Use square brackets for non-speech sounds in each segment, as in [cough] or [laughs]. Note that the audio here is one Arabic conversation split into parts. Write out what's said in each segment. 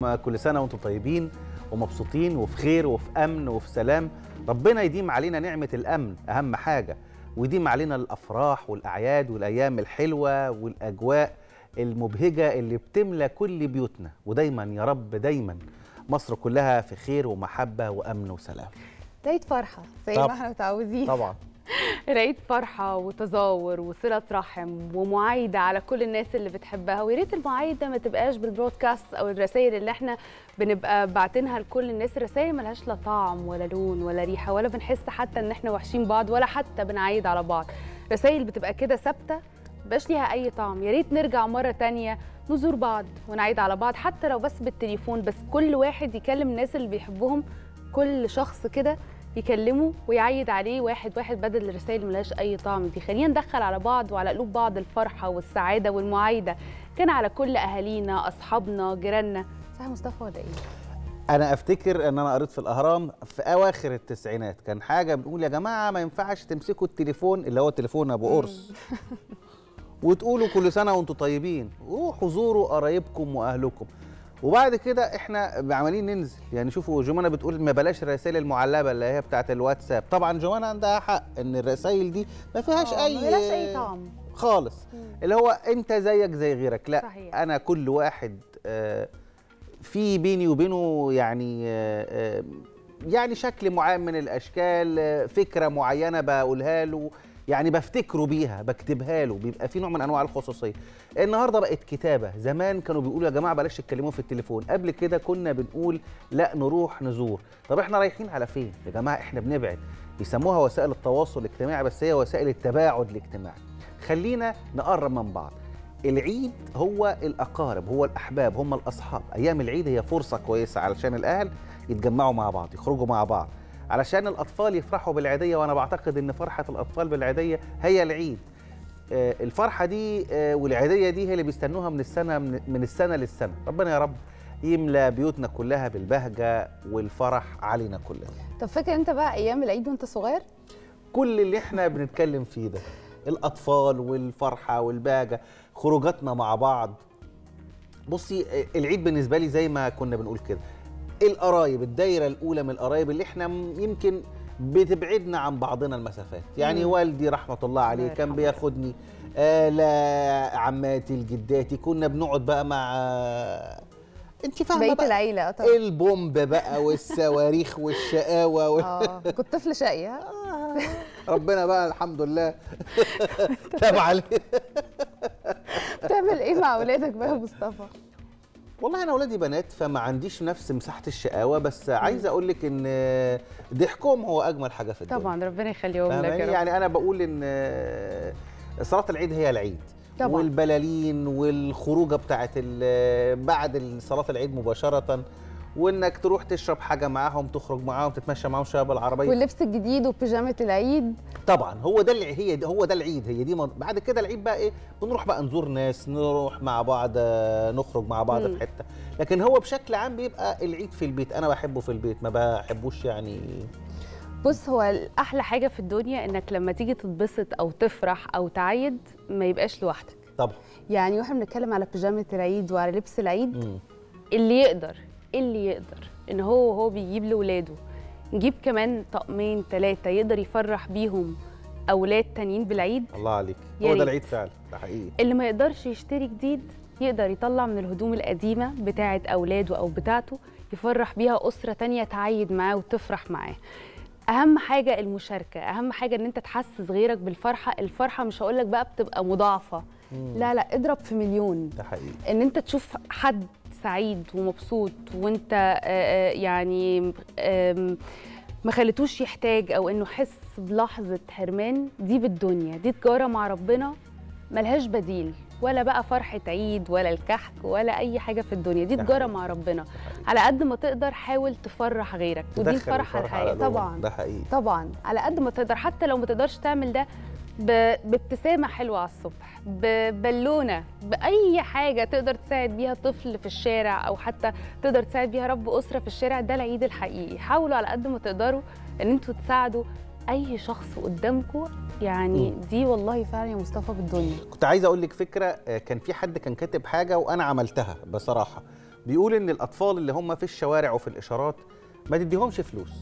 كل سنة وأنتم طيبين ومبسوطين وفي خير وفي أمن وفي سلام. ربنا يديم علينا نعمة الأمن أهم حاجة. ويديم علينا الأفراح والأعياد والأيام الحلوة والأجواء المبهجة اللي بتملى كل بيوتنا. ودايما يا رب دايما مصر كلها في خير ومحبة وأمن وسلام. عيد فرحة زي. ما إحنا متعودين. طبعا. العيد فرحة وتزاور وصلة رحم ومعايدة على كل الناس اللي بتحبها ويا ريت المعايدة ما تبقاش بالبرودكاست أو الرسائل اللي إحنا بنبقى باعتينها لكل الناس الرسائل ملهاش لا طعم ولا لون ولا ريحة ولا بنحس حتى إن إحنا وحشين بعض ولا حتى بنعايد على بعض. رسائل بتبقى كده ثابتة مبقاش ليها أي طعم. يا ريت نرجع مرة تانية نزور بعض ونعيد على بعض حتى لو بس بالتليفون بس كل واحد يكلم الناس اللي بيحبهم كل شخص كده يكلمه ويعيد عليه واحد واحد بدل الرسائل ملهاش أي طعم. دي خلينا ندخل على بعض وعلى قلوب بعض الفرحة والسعادة والمعايدة. كان على كل أهالينا أصحابنا جيراننا. صح مصطفى ولا إيه؟ أنا أفتكر إن أنا قريت في الأهرام في أواخر التسعينات. كان حاجة بنقول يا جماعة ما ينفعش تمسكوا التليفون اللي هو التليفون أبو قرص. وتقولوا كل سنة وأنتم طيبين. روحوا زوروا قرايبكم وأهلكم. وبعد كده إحنا عمالين ننزل. يعني شوفوا جمانة بتقول ما بلاش الرسائل المعلبة اللي هي بتاعه الواتساب. طبعا جمانة عندها حق إن الرسائل دي ما فيهاش آه، أي ملهاش أي طعم. خالص. اللي هو أنت زيك زي غيرك. لا صحيح. أنا كل واحد آه، في بيني وبينه يعني آه، يعني شكل معين من الأشكال فكرة معينة بقولها له. يعني بفتكره بيها بكتبها له بيبقى في نوع من أنواع الخصوصية. النهارده بقت كتابة زمان كانوا بيقولوا يا جماعة بلاش تتكلموا في التليفون قبل كده كنا بنقول لا نروح نزور. طب إحنا رايحين على فين؟ يا جماعة إحنا بنبعد. بيسموها وسائل التواصل الاجتماعي بس هي وسائل التباعد الاجتماعي. خلينا نقرب من بعض. العيد هو الأقارب هو الأحباب هم الأصحاب. أيام العيد هي فرصة كويسة علشان الأهل يتجمعوا مع بعض يخرجوا مع بعض. علشان الأطفال يفرحوا بالعيدية وأنا بعتقد إن فرحة الأطفال بالعيدية هي العيد. آه، الفرحة دي آه، والعيدية دي هي اللي بيستنوها من السنة من من السنة للسنة. ربنا يا رب يملى بيوتنا كلها بالبهجة والفرح علينا كلنا. طب فاكر أنت بقى أيام العيد وأنت صغير؟ كل اللي إحنا بنتكلم فيه ده الأطفال والفرحة والبهجة خروجاتنا مع بعض. بصي العيد بالنسبة لي زي ما كنا بنقول كده. القرايب الدايرة الأولى من القرايب اللي إحنا يمكن بتبعدنا عن بعضنا المسافات. يعني مم. والدي رحمة الله عليه كان. بياخدني آه لا عماتي لجداتي كنا بنقعد بقى مع انت فاهمة العيلة آه طبعا البومب بقى والصواريخ [laughs] والشقاوة وال... آه كنت طفل شقي. ها [laughs] ربنا بقى الحمد لله. [laughs] تاب عليه بتعمل إيه مع أولادك بقى يا مصطفى؟ والله أنا اولادي بنات فما عنديش نفس مساحة الشقاوة بس عايز أقول لك إن ضحكهم هو أجمل حاجة في الدنيا. طبعا ربنا يخليهم لك يعني أنا بقول إن صلاة العيد هي العيد. طبعاً. والبلالين والخروجة بتاعت بعد صلاة العيد مباشرة. وإنك تروح تشرب حاجة معاهم تخرج معاهم تتمشى معاهم شوية بالعربيه واللبس الجديد وبيجامة العيد. طبعا هو ده الع- هي هو ده العيد هي دي بعد كده العيد بقى إيه؟ بنروح بقى نزور ناس نروح مع بعض نخرج مع بعض مم. في حتة. لكن هو بشكل عام بيبقى العيد في البيت. أنا بحبه في البيت ما بحبوش يعني. بص هو أحلى حاجة في الدنيا إنك لما تيجي تتبسط أو تفرح أو تعيد ما يبقاش لوحدك. طبعا. يعني وإحنا بنتكلم على بيجامة العيد وعلى لبس العيد مم. اللي يقدر اللي يقدر إن هو وهو بيجيب لاولاده نجيب كمان طقمين ثلاثة يقدر يفرح بيهم أولاد تانيين بالعيد. الله عليك. هو. ده العيد فعلا ده حقيقي. اللي ما يقدرش يشتري جديد يقدر يطلع من الهدوم القديمة بتاعة أولاده أو بتاعته يفرح بيها أسرة تانية تعيد معاه وتفرح معاه. أهم حاجة المشاركة أهم حاجة إن أنت تحسس غيرك بالفرحة. الفرحة مش هقولك بقى بتبقى مضاعفة. مم. لا لا اضرب في مليون. ده حقيقي. إن أنت تشوف حد سعيد ومبسوط وأنت آه، آه، يعني ما خليتوش يحتاج أو إنه حس بلحظة حرمان دي بالدنيا دي تجارة مع ربنا ملهاش بديل ولا بقى فرحة عيد ولا الكحك ولا أي حاجة في الدنيا دي تجارة. ما ربنا. على قد ما تقدر حاول تفرح غيرك ودي الفرحة الحقيقية. طبعاً. ده حقيقي طبعا على قد ما تقدر حتى لو ما تقدرش تعمل ده ب- بابتسامة حلوة على الصبح ببالونة بأي حاجة تقدر تساعد بيها طفل في الشارع أو حتى تقدر تساعد بيها رب أسرة في الشارع ده العيد الحقيقي. حاولوا على قد ما تقدروا إن أنتوا تساعدوا أي شخص قدامكم يعني. دي والله فعلا يا مصطفى بالدنيا. كنت عايز أقول لك فكرة آه، كان في حد كان كاتب حاجة وأنا عملتها بصراحة. بيقول إن الأطفال اللي هم في الشوارع وفي الإشارات ما تديهمش فلوس.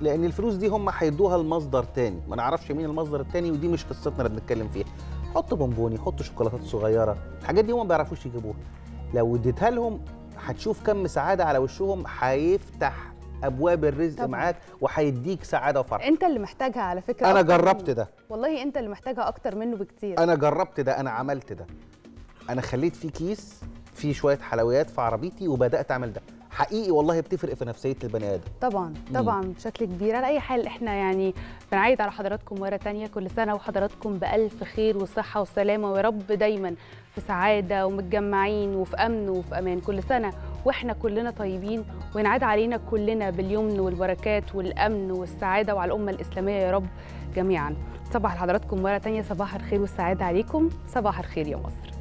لأن الفلوس دي هم هيدوها لمصدر تاني. ما نعرفش مين المصدر التاني ودي مش قصتنا اللي بنتكلم فيها. حط بونبوني حط شوكولاتات صغيرة. الحاجات دي هم ما بيعرفوش يجيبوها. لو اديتها لهم هتشوف كم سعادة على وشهم هيفتح أبواب الرزق طبعاً. معاك وهيديك سعادة وفرح. أنت اللي محتاجها على فكرة أنا جربت. ده. والله أنت اللي محتاجها أكتر منه بكتير. أنا جربت ده أنا عملت ده. أنا خليت فيه كيس فيه شوية حلويات في عربيتي وبدأت أعمل ده. حقيقي والله بتفرق في نفسية البني آدم. طبعا طبعا بشكل كبير. على أي حال إحنا يعني بنعيد على حضراتكم مرة تانية. كل سنة وحضراتكم بألف خير وصحة وسلامة ويا رب دايما في سعادة ومتجمعين وفي أمن وفي أمان. كل سنة وإحنا كلنا طيبين وينعاد علينا كلنا باليمن والبركات والأمن والسعادة وعلى الأمة الإسلامية يا رب جميعا. صباح لحضراتكم مرة تانية. صباح الخير والسعادة عليكم. صباح الخير يا مصر.